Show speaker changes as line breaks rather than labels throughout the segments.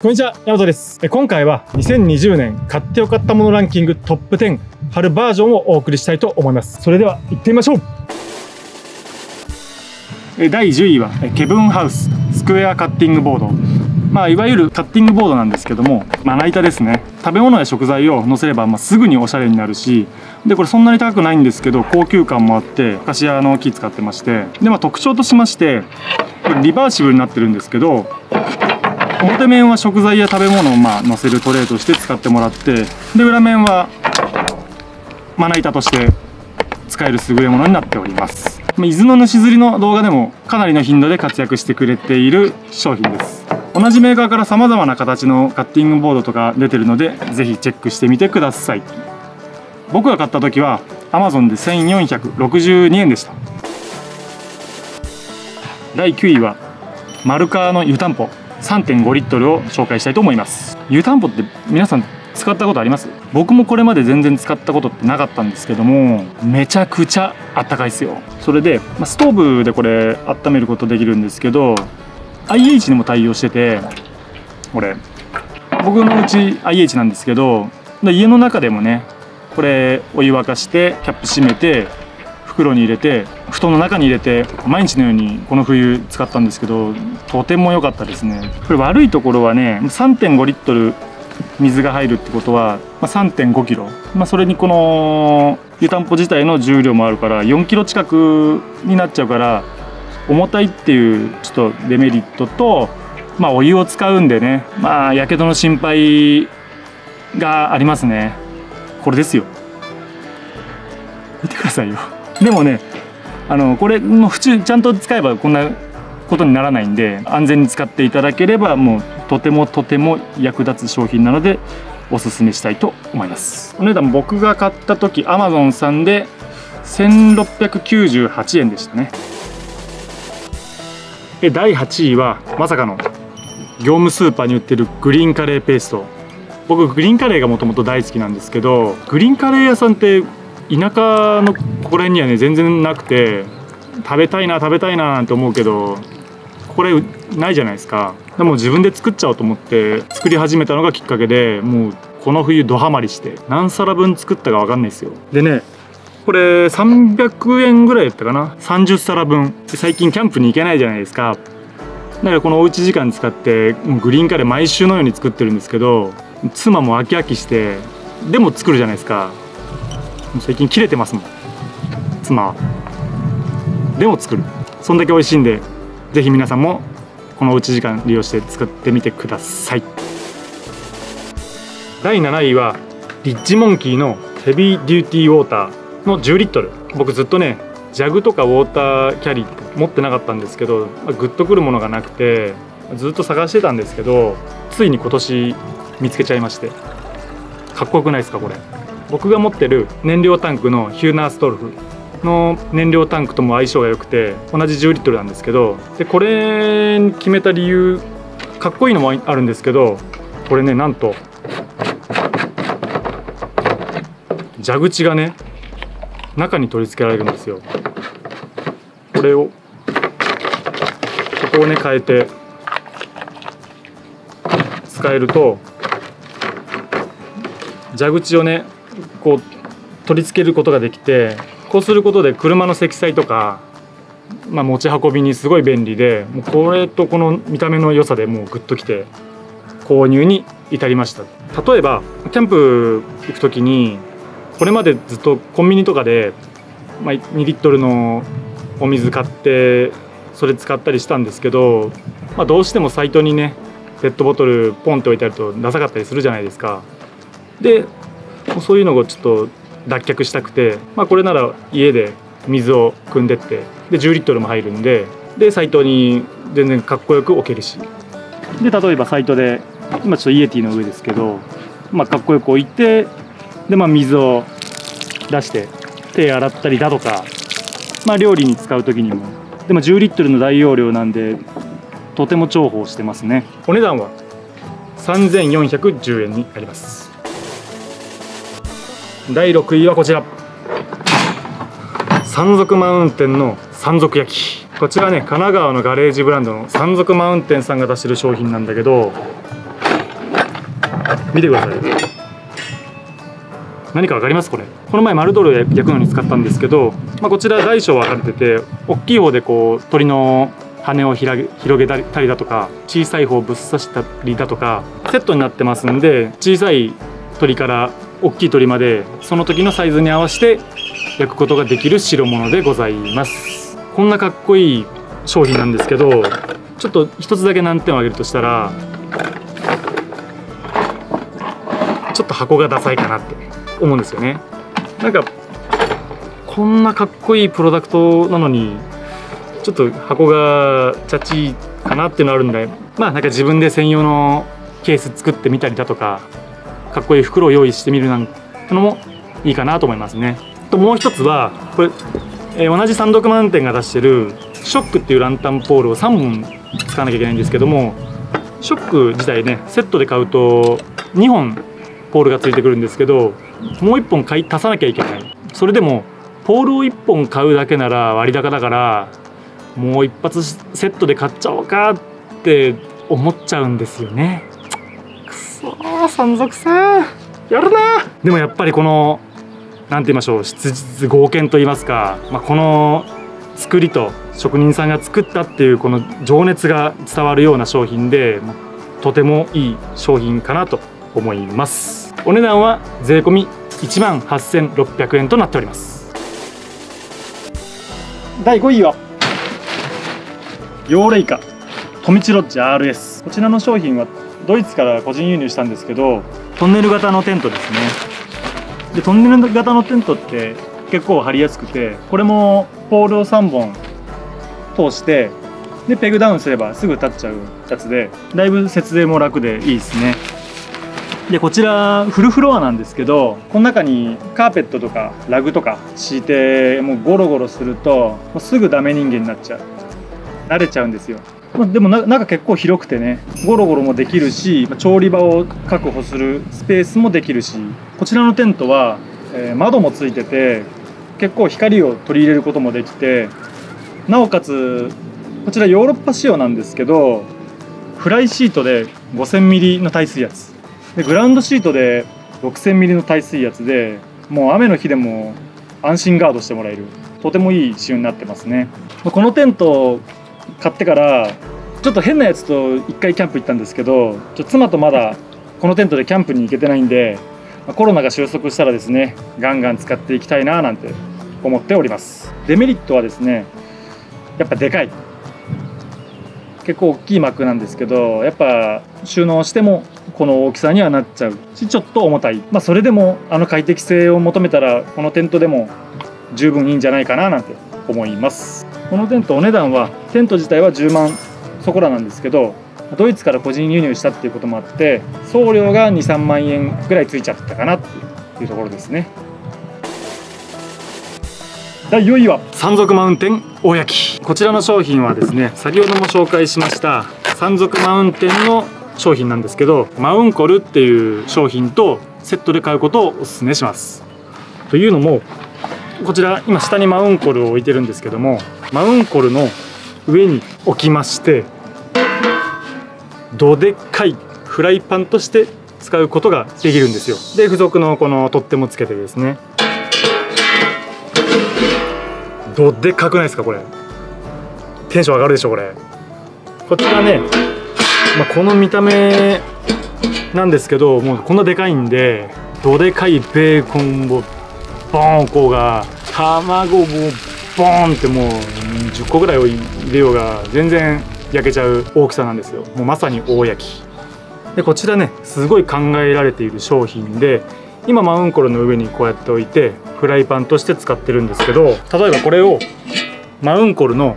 こんにちは、ヤマトです。今回は2020年買ってよかったものランキングトップ10春バージョンをお送りしたいと思います。それでは行ってみましょう第10位はケブンハウススクエアカッティングボード。まあ、いわゆるカッティングボードなんですけども、まな板ですね。食べ物や食材を乗せれば、まあ、すぐにおしゃれになるし、で、これそんなに高くないんですけど、高級感もあって、カシアの木使ってまして、で、まあ、特徴としまして、これリバーシブルになってるんですけど、表面は食材や食べ物をまあ乗せるトレーとして使ってもらってで裏面はまな板として使える優れものになっております。伊豆の主釣りの動画でもかなりの頻度で活躍してくれている商品です。同じメーカーから様々な形のカッティングボードとか出てるのでぜひチェックしてみてください。僕が買った時は Amazon で1462円でした。第9位はマルカーの湯たんぽ。3.5リットルを紹介したいと思います。湯たんぽって皆さん使ったことあります？僕もこれまで全然使ったことってなかったんですけどもめちゃくちゃあったかいですよ。それで、まあ、ストーブでこれ温めることできるんですけど IH にも対応しててこれ。僕のうち IH なんですけどで家の中でもねこれお湯沸かしてキャップ閉めて袋に入れて布団の中に入れて毎日のようにこの冬使ったんですけどとても良かったですね。これ悪いところはね3.5リットル水が入るってことは、ま、3.5キロ、まあ、それにこの湯たんぽ自体の重量もあるから4キロ近くになっちゃうから重たいっていうちょっとデメリットとまあお湯を使うんでねまあやけどの心配がありますね。これですよ。見てくださいよ。でもねあのこれもう普通ちゃんと使えばこんなことにならないんで安全に使っていただければもうとてもとても役立つ商品なのでおすすめしたいと思います。お値段僕が買った時 Amazon さんで1698円でしたね。で第8位はまさかの業務スーパーに売ってるグリーンカレーペースト。僕グリーンカレーがもともと大好きなんですけどグリーンカレー屋さんって田舎のここら辺にはね全然なくて食べたいな食べたいななんて思うけどこれないじゃないですか。でも自分で作っちゃおうと思って作り始めたのがきっかけでもうこの冬ドハマりして何皿分作ったか分かんないですよ。でねこれ300円ぐらいだったかな。30皿分。最近キャンプに行けないじゃないですか。だからこのおうち時間使ってグリーンカレー毎週のように作ってるんですけど妻も飽き飽きしてでも作るじゃないですか。最近切れてますもん。妻は。でも作る。そんだけ美味しいんでぜひ皆さんもこのおうち時間利用して作ってみてください。第7位はリッチモンキーのヘビーデューティーウォーターの10リットル。僕ずっとねジャグとかウォーターキャリー持ってなかったんですけどまあグッとくるものがなくてずっと探してたんですけどついに今年見つけちゃいまして。かっこよくないですかこれ。僕が持ってる燃料タンクのヒューナーストルフの燃料タンクとも相性が良くて同じ10リットルなんですけどでこれに決めた理由かっこいいのもあるんですけどこれねなんと蛇口がね中に取り付けられるんですよ。これをここをね変えて使えると蛇口をねこう取り付けることができてこうすることで車の積載とか、まあ、持ち運びにすごい便利でもうこれとこの見た目の良さでもうグッときて購入に至りました例えばキャンプ行く時にこれまでずっとコンビニとかで、まあ、2リットルのお水買ってそれ使ったりしたんですけど、まあ、どうしてもサイトにねペットボトルポンって置いてあるとダサかったりするじゃないですか。でそういうのをちょっと脱却したくて、まあ、これなら家で水を汲んでってで10リットルも入るんででサイトに全然かっこよく置けるし。で例えばサイトで今ちょっとイエティの上ですけど、まあ、かっこよく置いてで、まあ、水を出して手洗ったりだとか、まあ、料理に使う時にも。でも10リットルの大容量なんでとても重宝してますね。お値段は3410円になります第6位はこちら。山賊マウンテンの山賊焼き。こちらね神奈川のガレージブランドの山賊マウンテンさんが出してる商品なんだけど見てください。何か分かります？これ。この前丸ドル焼くのに使ったんですけど、まあ、こちら大小分かれてて大きい方でこう鳥の羽を広げたりだとか小さい方をぶっ刺したりだとかセットになってますんで小さい鳥から大きい鳥までその時のサイズに合わせて焼くことができる代物でございます。こんなかっこいい商品なんですけどちょっと一つだけ難点を挙げるとしたらちょっと箱がダサいかなって思うんですよね。なんかこんなかっこいいプロダクトなのにちょっと箱がチャチかなっていうのあるんでまあなんか自分で専用のケース作ってみたりだとかかっこいい袋を用意してみるなんてのもいいかなと思いますね。ともう一つはこれ、えー、同じ三徳マウンテンが出してるショックっていうランタンポールを3本使わなきゃいけないんですけどもショック自体ねセットで買うと2本ポールがついてくるんですけどもう1本買い足さなきゃいけないそれでもポールを1本買うだけなら割高だからもう一発セットで買っちゃおうかって思っちゃうんですよねー山賊さん。やるな。でもやっぱりこの何て言いましょう質実剛健と言いますか、まあ、この作りと職人さんが作ったっていうこの情熱が伝わるような商品でとてもいい商品かなと思います。お値段は税込1万8600円となっております。第5位はヨーレイカトミチロッジ RS こちらの商品はドイツから個人輸入したんですけどトンネル型のテントですね。でトンネル型のテントって結構張りやすくてこれもポールを3本通してでペグダウンすればすぐ立っちゃうやつでだいぶ設営も楽でいいですね。でこちらフルフロアなんですけどこの中にカーペットとかラグとか敷いてもうゴロゴロするともうすぐダメ人間になっちゃう。慣れちゃうんですよ。までも中結構広くてねゴロゴロもできるし調理場を確保するスペースもできるしこちらのテントは、え、窓もついてて結構光を取り入れることもできてなおかつこちらヨーロッパ仕様なんですけどフライシートで 5000mm の耐水圧でグラウンドシートで 6000mm の耐水圧でもう雨の日でも安心ガードしてもらえるとてもいい仕様になってますね。このテント買ってからちょっと変なやつと一回キャンプ行ったんですけどちょ妻とまだこのテントでキャンプに行けてないんでコロナが収束したらですねガンガン使っていきたいななんて思っております。デメリットはですねやっぱでかい。結構大きい幕なんですけどやっぱ収納してもこの大きさにはなっちゃう。しちょっと重たい。まあそれでもあの快適性を求めたらこのテントでも十分いいんじゃないかななんて。思います。このテントお値段はテント自体は10万。そこらなんですけどドイツから個人輸入したっていうこともあって送料が23万円ぐらいついちゃったかなっていうところですね。第4位は山賊マウンテン大焼き。こちらの商品はですね先ほども紹介しました山賊マウンテンの商品なんですけどマウンコルっていう商品とセットで買うことをお勧めします。というのもこちら今下にマウンコルを置いてるんですけどもマウンコルの上に置きましてどでっかいフライパンとして使うことができるんですよ。で付属のこの取っ手もつけてですね。どでかくないですかこれ。テンション上がるでしょこれ。こちらね、まあ、この見た目なんですけどもうこんなでかいんでどでかいベーコンをボーンこうが卵もボーンってもう10個ぐらいを入れようが全然焼けちゃう大きさなんですよ。もうまさに大焼き。でこちらねすごい考えられている商品で今マウンコルの上にこうやって置いてフライパンとして使ってるんですけど例えばこれをマウンコルの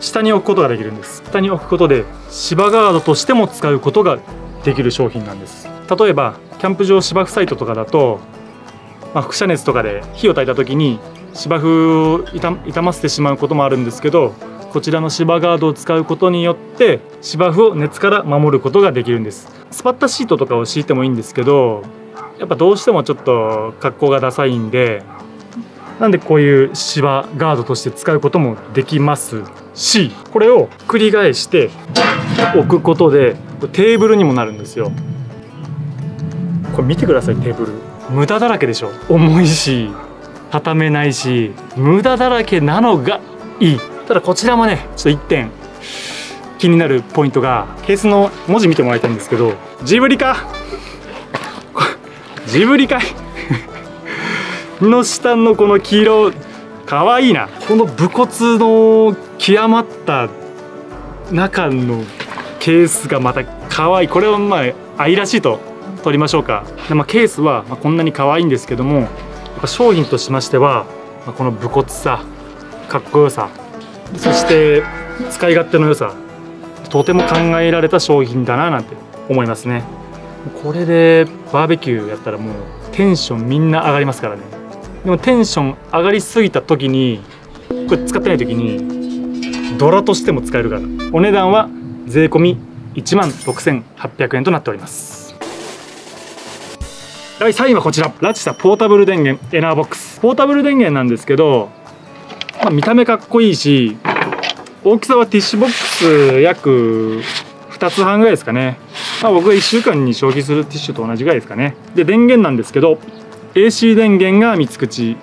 下に置くことができるんです。下に置くことで芝ガードとしても使うことができる商品なんです。例えばキャンプ場芝生サイトとかだと、まあ、輻射熱とかで火を焚いた時に芝生を傷ませてしまうこともあるんですけどこちらの芝ガードを使うことによって芝生を熱から守ることができるんです。スパッタシートとかを敷いてもいいんですけどやっぱどうしてもちょっと格好がダサいんでなんでこういう芝ガードとして使うこともできます。しこれを繰り返して置くことでテーブルにもなるんですよ。これ見てくださいテーブル。無駄だらけでしょ。重いし畳めないし無駄だらけなのがいい。ただこちらもねちょっと1点気になるポイントがケースの文字見てもらいたいんですけどジブリか？ジブリかい？の下のこの黄色かわいいな。この武骨の極まった中のケースがまた可愛い。これはまあ愛らしいと取りましょうか。で、まあ、ケースはこんなに可愛いんですけども商品としましては、この武骨さかっこよさそして使い勝手の良さとても考えられた商品だななんて思いますね。これでバーベキューやったらもうテンションみんな上がりますからね。でもテンション上がりすぎた時にこれ使ってない時にドラとしても使えるからお値段は税込1万6800円となっております。第3位はこちら。ラチサポータブル電源エナーボックス。ポータブル電源なんですけど、まあ、見た目かっこいいし大きさはティッシュボックス約2つ半ぐらいですかね、まあ、僕が1週間に消費するティッシュと同じぐらいですかね。で電源なんですけど AC 電源が3つ口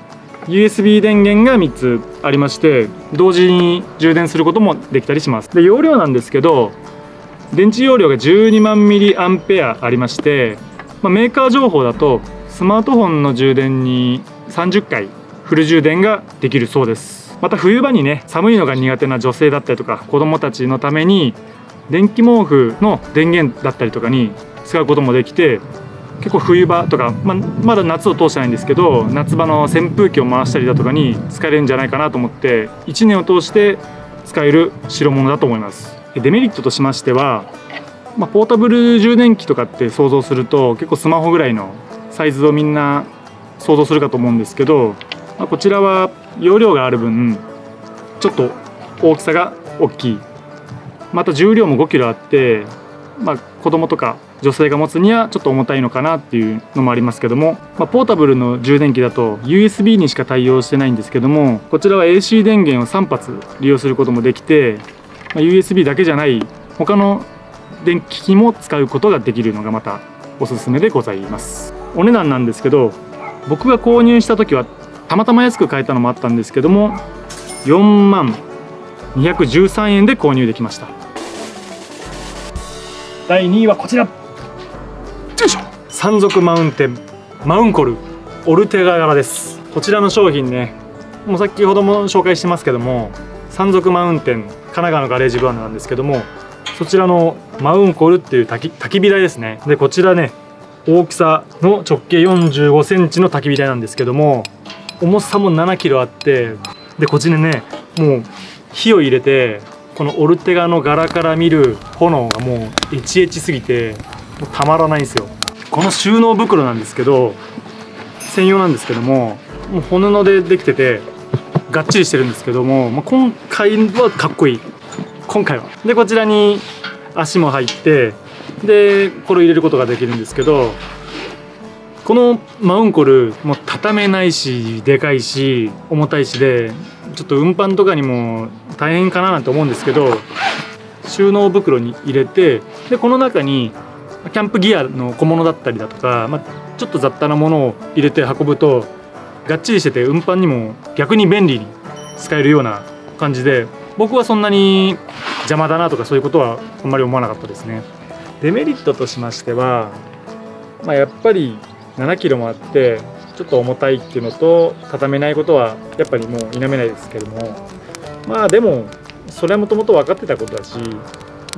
USB 電源が3つありまして同時に充電することもできたりします。で容量なんですけど電池容量が12万ミリアンペアありまして、まあ、メーカー情報だとスマートフォンの充電に30回フル充電ができるそうです。また冬場にね寒いのが苦手な女性だったりとか子どもたちのために電気毛布の電源だったりとかに使うこともできて結構冬場とか、まあ、まだ夏を通してないんですけど夏場の扇風機を回したりだとかに使えるんじゃないかなと思って1年を通して使える代物だと思います。デメリットとしましては、まあ、ポータブル充電器とかって想像すると結構スマホぐらいのサイズをみんな想像するかと思うんですけど、まあ、こちらは容量がある分ちょっと大きさが大きい。また重量も5キロあって、まあ、子供とか女性が持つにはちょっと重たいのかなっていうのもありますけども、まあ、ポータブルの充電器だと USB にしか対応してないんですけどもこちらは AC 電源を3発利用することもできて、まあ、USB だけじゃない他の電気機も使うことができるのがまたおすすめでございます。お値段なんですけど僕が購入した時はたまたま安く買えたのもあったんですけども4万213円で購入できました。第2位はこちら。よいしょ。山賊マウンテンマウンコルオルテガ柄です。こちらの商品ねもう先ほども紹介してますけども山賊マウンテン神奈川のガレージブランドなんですけどもそちらのマウンコルっていう焚き焚き火台ですね。でこちらね大きさの直径4 5センチの焚き火台なんですけども重さも7キロあってでこっちにねもう火を入れてこのオルテガの柄から見る炎がもうエチエチすぎてもうたまらないんですよ。この収納袋なんですけど専用なんですけどももう骨のでできててがっちりしてるんですけども、まあ、今回はかっこいい。今回は。でこちらに足も入ってでこれを入れることができるんですけどこのマウンコルもう畳めないしでかいし重たいしでちょっと運搬とかにも大変かななんて思うんですけど収納袋に入れてでこの中にキャンプギアの小物だったりだとか、まあ、ちょっと雑多なものを入れて運ぶとがっちりしてて運搬にも逆に便利に使えるような感じで僕はそんなに邪魔だなとかそういうことはあんまり思わなかったですね。デメリットとしましては、まあ、やっぱり7キロもあってちょっと重たいっていうのと畳めないことはやっぱりもう否めないですけどもまあでもそれはもともと分かってたことだし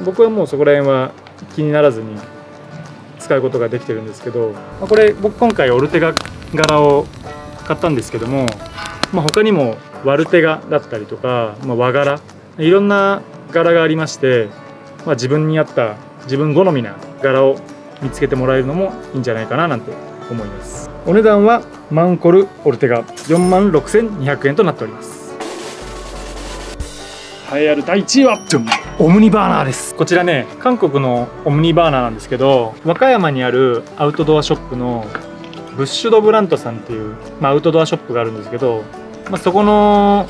僕はもうそこら辺は気にならずに使うことができてるんですけど、まあ、これ僕今回オルテガ柄を買ったんですけども、まあ、他にもワルテガだったりとか、まあ、和柄。いろんな柄がありまして、まあ、自分に合った自分好みな柄を見つけてもらえるのもいいんじゃないかななんて思います。お値段はマンコルオルテガ4万6200円となっております。栄えある第1位はオムニバーナーです。こちらね韓国のオムニバーナーなんですけど和歌山にあるアウトドアショップのブッシュドブラントさんっていう、まあ、アウトドアショップがあるんですけど、まあ、そこの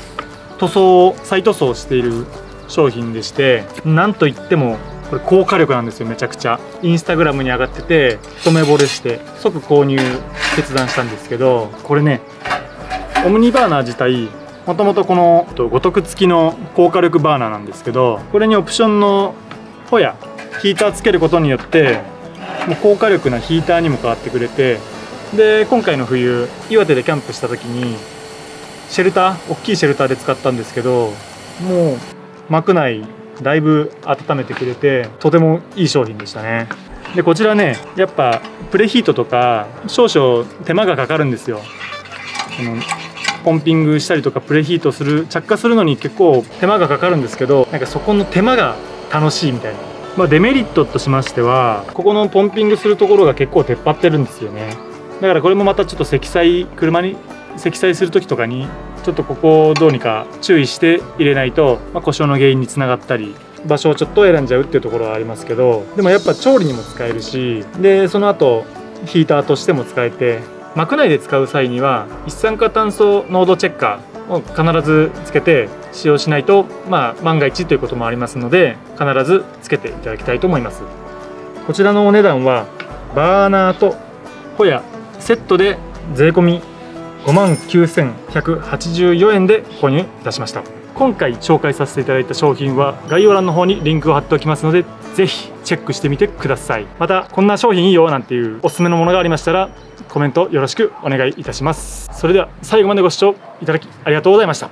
塗装再塗装している商品でしてなんといってもこれ高火力なんですよめちゃくちゃ。インスタグラムに上がってて一目惚れして即購入決断したんですけどこれねオムニバーナー自体もともとこの五徳付きの高火力バーナーなんですけどこれにオプションのホヤヒーターつけることによってもう高火力なヒーターにも変わってくれてで今回の冬岩手でキャンプした時にシェルター大きいシェルターで使ったんですけどもう。膜内だいぶ温めてくれてとてもいい商品でしたね。でこちらねやっぱプレヒートとか少々手間がかかるんですよ。このポンピングしたりとかプレヒートする着火するのに結構手間がかかるんですけどなんかそこの手間が楽しいみたいな、まあ、デメリットとしましてはここのポンピングするところが結構出っ張ってるんですよね。だからこれもまたちょっと積載車に積載する時とかにちょっとここをどうにか注意して入れないと、まあ、故障の原因につながったり場所をちょっと選んじゃうっていうところはありますけどでもやっぱ調理にも使えるしでその後ヒーターとしても使えて膜内で使う際には一酸化炭素濃度チェッカーを必ずつけて使用しないと、まあ、万が一ということもありますので必ずつけていただきたいと思います。こちらのお値段はバーナーとホヤセットで税込5万9184円で購入いたしました。今回紹介させていただいた商品は概要欄の方にリンクを貼っておきますのでぜひチェックしてみてください。またこんな商品いいよなんていうおすすめのものがありましたらコメントよろしくお願いいたします。それでは最後までご視聴いただきありがとうございました。